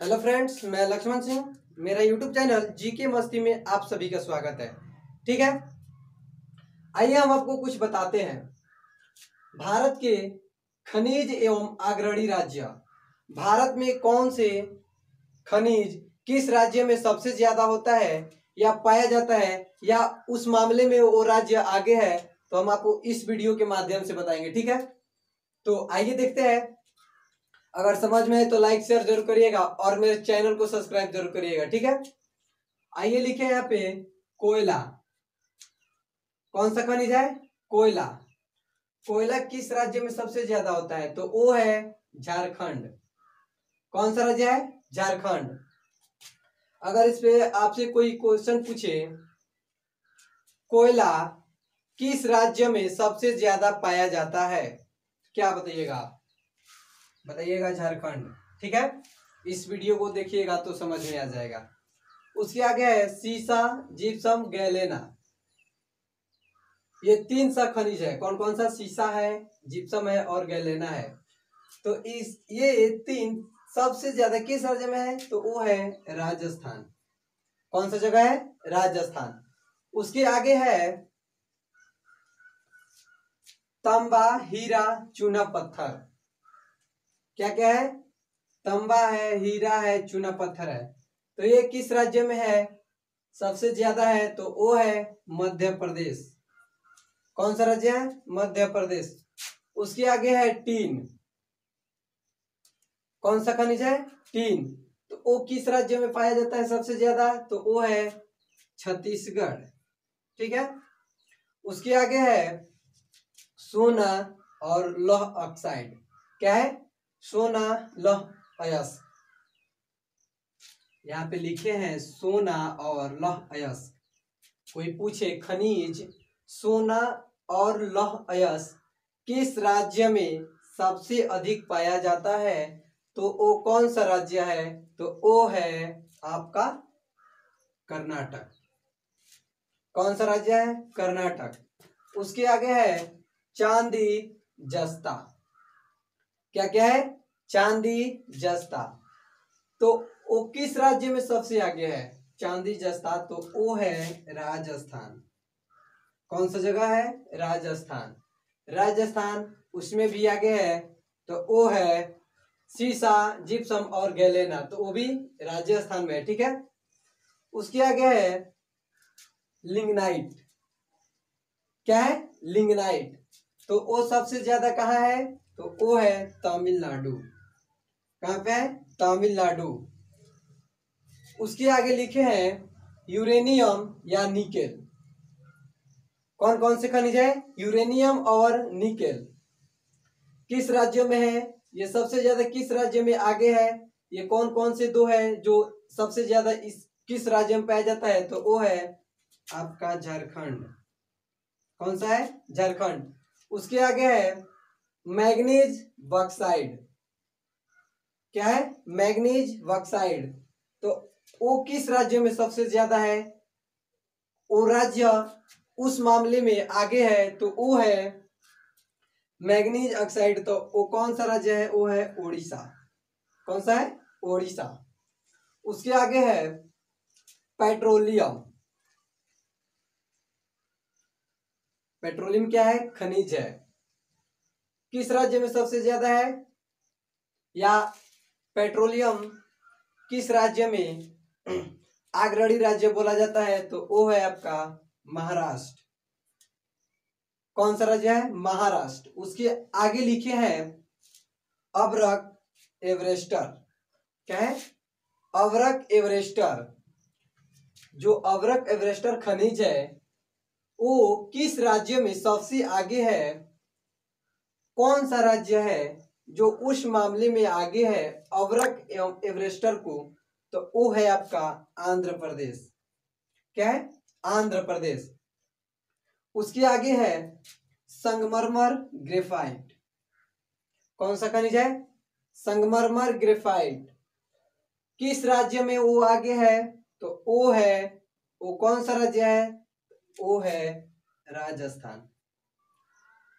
Hello friends, मैं लक्ष्मण सिंह। मेरा YouTube channel GK मस्ती में आप सभी का स्वागत है। ठीक है? आइए हम आपको कुछ बताते हैं। भारत के खनिज एवं अग्रणी राज्य। भारत में कौन से खनिज किस राज्य में सबसे ज़्यादा होता है या पाया जाता है या उस मामले में वो राज्य आगे है तो हम आपको इस वीडियो के माध्यम से बताएँगे। ठीक है? तो आइए देखते हैं। अगर समझ में आए तो लाइक शेयर ज़रूर करिएगा और मेरे चैनल को सब्सक्राइब ज़रूर करिएगा, ठीक है? आइए लिखे यहाँ पे, कोयला। कौन सा खनिज है? कोयला। कोयला किस राज्य में सबसे ज़्यादा होता है? तो वो है झारखंड। कौन सा राज्य है? झारखंड। अगर इस पे आपसे कोई क्वेश्चन पूछे, कोयला किस राज्य में सबसे ज़्यादा पाया जाता है? क्या बताइएगा आप? बताइएगा झारखंड, ठीक है? इस वीडियो को देखिएगा तो समझ में आ जाएगा। उसके आगे है, सीसा, जिप्सम, गैलेना। ये तीन सा खनिज है। कौन कौन सा? सीसा है, जिप्सम है और गैलेना है। तो इस, ये तीन सबसे ज़्यादा किस राज्य में है? तो वो है राजस्थान। कौन सा जगह है? राजस्थान। उसके आगे है, तांबा, हीरा, चूना पत्थर। क्या क्या है? तंबा है, हीरा है, चूना पत्थर है। तो ये किस राज्य में है? सबसे ज़्यादा है तो वो है मध्य प्रदेश। कौन सा राज्य है? मध्य प्रदेश। उसके आगे है टीन। कौन सा खनिज है? टीन। तो वो किस राज्य में पाया जाता है सबसे ज़्यादा? तो वो है छत्तीसगढ़। ठीक है? उसके आगे है सोना और लौह ऑक्साइड। क्या है? सोना लौह अयस। यहाँ पे लिखे हैं सोना और लौह अयस। कोई पूछे, खनिज, सोना और लौह अयस। किस राज्य में सबसे अधिक पाया जाता है? तो वो कौन सा राज्य है? तो वो है आपका कर्नाटक। कौन सा राज्य है? कर्नाटक। उसके आगे है चांदी जस्ता। क्या क्या है? चांदी, जस्ता। तो वो किस राज्य में सबसे आगे है? चांदी, जस्ता। तो वो है राजस्थान। कौन सा जगह है? राजस्थान। राजस्थान उसमें भी आगे है। तो वो है सीसा, जिप्सम और गैलेना। तो वो भी राजस्थान में है, ठीक है? उसके आगे है लिंगनाइट। क्या है? लिंगनाइट। तो वो सबसे ज़्यादा कहाँ है? तो वो है तमिलनाडु। कहाँ पे है? तमिलनाडु। उसके आगे लिखे हैं यूरेनियम या निकेल कौन कौन से खनिज है? यूरेनियम और निकेल किस राज्य में है? ये सबसे ज़्यादा किस राज्य में आगे है? ये कौन कौन से दो है जो सबसे ज़्यादा इस, किस राज्य में पाया जाता है? तो वो है आपका झारखंड। कौन सा है? झारखंड। उसके आगे है मैग्नीज बक्साइड। क्या है? Manganese bauxite. तो वो किस राज्य में सबसे ज़्यादा है? वो राज्य उस मामले में आगे है तो वो है मैग्नीज ऑक्साइड। तो वो कौन सा राज्य है? वो है ओडिशा। कौन सा है? ओडिशा। उसके आगे है पेट्रोलियम। पेट्रोलियम क्या है? खनिज है। किस राज्य में सबसे ज़्यादा है? या पेट्रोलियम किस राज्य में? आग्रणी राज्य बोला जाता है तो वो है आपका महाराष्ट्र। कौन सा राज्य है? महाराष्ट्र। उसके आगे लिखे हैं अबरक एवरेस्टर। क्या है? अवरक एवरेस्टर। जो अवरक एवरेस्टर खनिज है, वो किस राज्य में सबसे आगे है? कौन सा राज्य है जो उस मामले में आगे है अवरक एवं एवरेस्टर को? तो वो है आपका आंध्र प्रदेश। क्या है? आंध्र प्रदेश। उसके आगे है संगमरमर ग्रेफाइट। कौन सा खनिज है? संगमरमर ग्रेफाइट। किस राज्य में वो आगे है? तो वो है वो कौन सा राज्य है? वो है राजस्थान।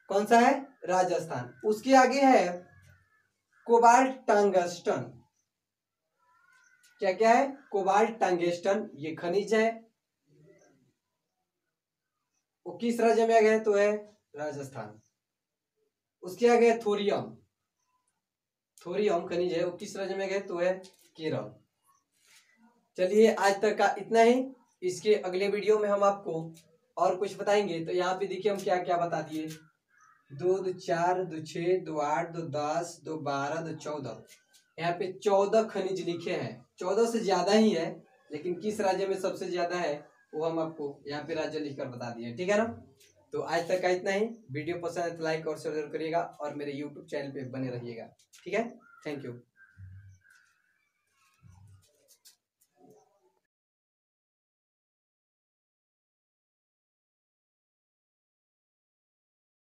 कौन सा है? राजस्थान। उसके आगे है कोबाल्ट टंगस्टन क्या क्या है? कोबाल्ट टंगेस्टन ये खनिज है। वो किस राज्य में आ गया तो है राजस्थान। उसके आगे है थोरियम। थोरियम खनिज है। वो किस राज्य में गए तो है केरल। चलिए आज तक का इतना ही। इसके अगले वीडियो में हम आपको और कुछ बताएँगे। तो यहाँ पे देखिए हम क्या क्या बता दिए। दो दो चार, दो छ दो आठ, दो दस, दो बारह, दो चौदह। यहाँ पे चौदह खनिज लिखे हैं। चौदह से ज़्यादा ही है, लेकिन किस राज्य में सबसे ज़्यादा है, वो हम आपको यहाँ पे राज्य लिखकर बता दिए ठीक है ना? तो आज तक का इतना ही। वीडियो पसंद है तो लाइक और शेयर करिएगा और मेरे यूट्यूब चैनल पे बने रहिएगा, ठीक है? Thank you